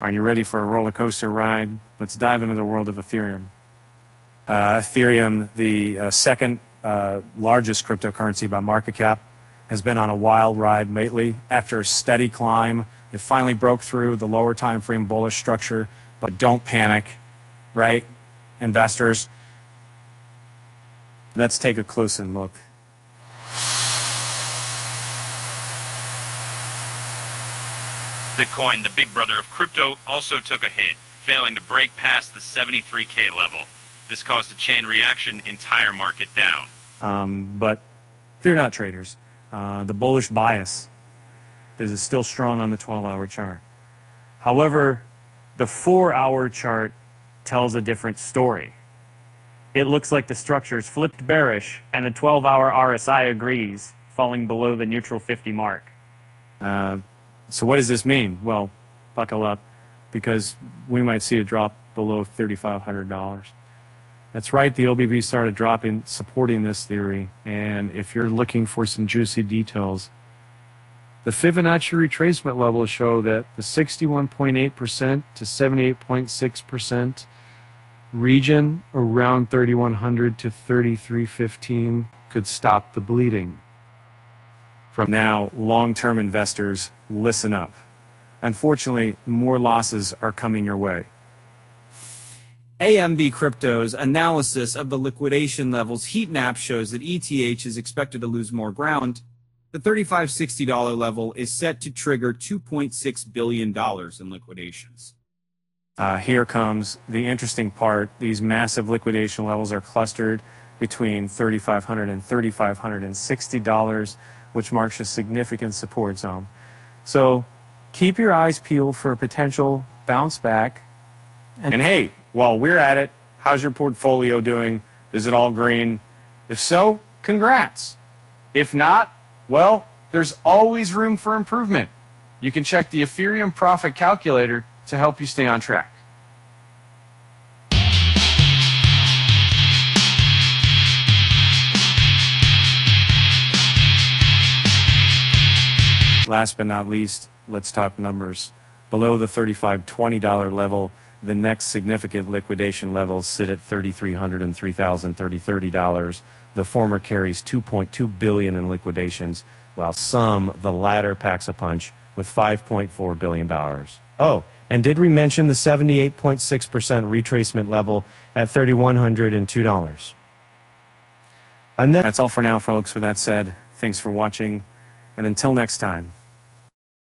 Are you ready for a roller coaster ride? Let's dive into the world of Ethereum. Uh, Ethereum, the uh, second uh, largest cryptocurrency by market cap, has been on a wild ride lately. After a steady climb, it finally broke through the lower time frame bullish structure. But don't panic, right, investors? Let's take a closer look. Bitcoin, the big brother of crypto, also took a hit, failing to break past the 73k level. This caused a chain reaction, entire market down. Um, but they're not traders. Uh, the bullish bias is still strong on the 12-hour chart. However, the four-hour chart tells a different story. It looks like the structure is flipped bearish, and the 12-hour RSI agrees, falling below the neutral 50 mark. Uh, so what does this mean? Well, buckle up, because we might see a drop below $3,500. That's right, the OBV started dropping, supporting this theory. And if you're looking for some juicy details, the Fibonacci retracement levels show that the 61.8% to 78.6% region around 3100 to 3315 could stop the bleeding. From now, long-term investors, listen up. Unfortunately, more losses are coming your way. AMB Crypto's analysis of the liquidation levels heat map shows that ETH is expected to lose more ground. The $3560 level is set to trigger $2.6 billion in liquidations. Uh, here comes the interesting part. These massive liquidation levels are clustered between $3,500 and $3,560, which marks a significant support zone. So keep your eyes peeled for a potential bounce back. And, and hey, while we're at it, how's your portfolio doing? Is it all green? If so, congrats. If not, well, there's always room for improvement. You can check the Ethereum Profit Calculator to help you stay on track. Last but not least, let's talk numbers. Below the $35.20 level, the next significant liquidation levels sit at $3,300 and $3,030. The former carries 2.2 billion in liquidations, while some, the latter, packs a punch with 5.4 billion dollars. Oh, and did we mention the 78.6% retracement level at $3,102? And that's all for now, folks. With that said, thanks for watching, and until next time.